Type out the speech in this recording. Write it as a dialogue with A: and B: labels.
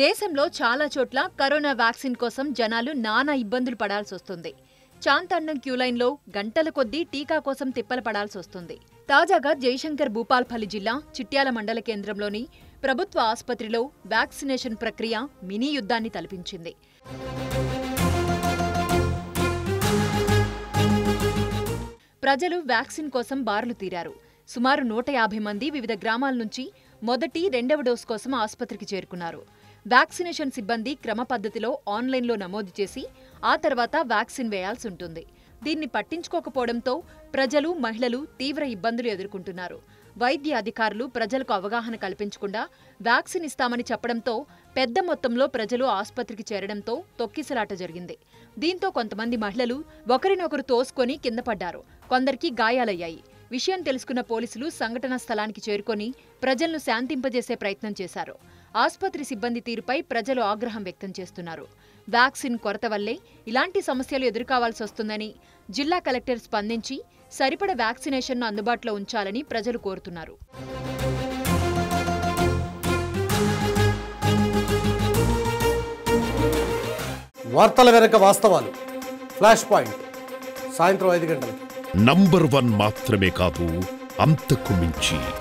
A: దేశంలో చాలా చోట్ల కరోనా వ్యాక్సిన్ కోసం జనాలు నానా ఇబ్బందులు పడాల్సి వస్తుంది. చాంతాండం క్యూలైన్లో గంటల కొద్దీ టీకా కోసం తిప్పలు పడాల్సి వస్తుంది. తాజాగా జయశంకర్ భూపాల్పల్లి జిల్లా చిట్యాల మండల కేంద్రంలోని ప్రభుత్వ ఆసుపత్రిలో వ్యాక్సినేషన్ ప్రక్రియ మినీ యుద్ధాన్ని తలపించింది. ప్రజలు వ్యాక్సిన్ కోసం బారులు తీరారు. సుమారు నూట యాభై మంది వివిధ గ్రామాల నుంచి మొదటి రెండవ డోస్ కోసం ఆసుపత్రికి చేరుకున్నారు. వ్యాక్సినేషన్ సిబ్బంది క్రమ పద్ధతిలో ఆన్లైన్లో నమోదు చేసి ఆ తర్వాత వ్యాక్సిన్ వేయాల్సి ఉంటుంది. దీన్ని పట్టించుకోకపోవడంతో ప్రజలు మహిళలు తీవ్ర ఇబ్బందులు ఎదుర్కొంటున్నారు. వైద్య అధికారులు ప్రజలకు అవగాహన కల్పించకుండా వ్యాక్సిన్ ఇస్తామని చెప్పడంతో పెద్ద మొత్తంలో ప్రజలు ఆసుపత్రికి చేరడంతో తొక్కిసలాట జరిగింది. దీంతో కొంతమంది మహిళలు ఒకరినొకరు తోసుకొని కింద పడ్డారు. కొందరికి గాయాలయ్యాయి. విషయం తెలుసుకున్న పోలీసులు సంఘటనా స్థలానికి చేరుకొని ప్రజలను శాంతింపజేసే ప్రయత్నం చేశారు. ఆసుపత్రి సిబ్బంది తీరుపై ప్రజలు ఆగ్రహం వ్యక్తం చేస్తున్నారు. వ్యాక్సిన్ కొరత వల్లే ఇలాంటి సమస్యలు ఎదుర్కోవాల్సి వస్తుందని జిల్లా కలెక్టర్ స్పందించి సరిపడ వ్యాక్సినేషన్ను అందుబాటులో ఉంచాలని ప్రజలు కోరుతున్నారు.
B: వార్తల వెనక వాస్తవాలు. Flash point. సాయంత్రం ఐదు గంటలకి.
C: నంబర్ వన్ మాత్రమే కాదు అంతకు మించి.